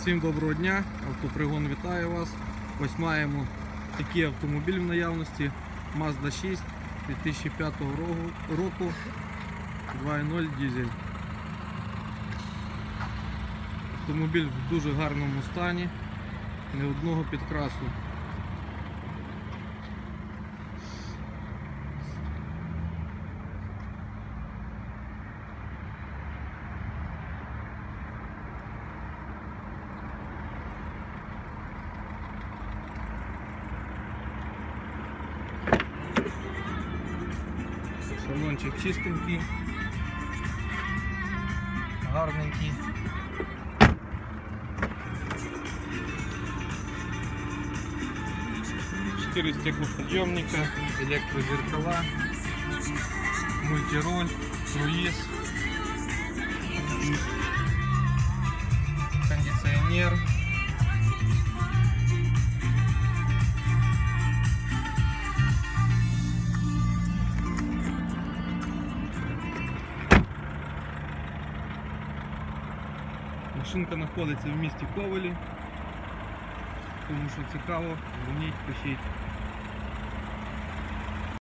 Всім доброго дня, автопригон вітає вас. Ось маємо такий автомобіль в наявності Mazda 6 2005 року, року 2.0 дизель. Автомобіль в дуже гарному стані, не одного підкрасу. Салончик чистенький, гарненький. Четыре стеклоподъемника, электрозеркала, мультироль, круиз, кондиционер. Машинка знаходиться в місті Ковелі. Тому що цікаво, дзвоніть, пишіть.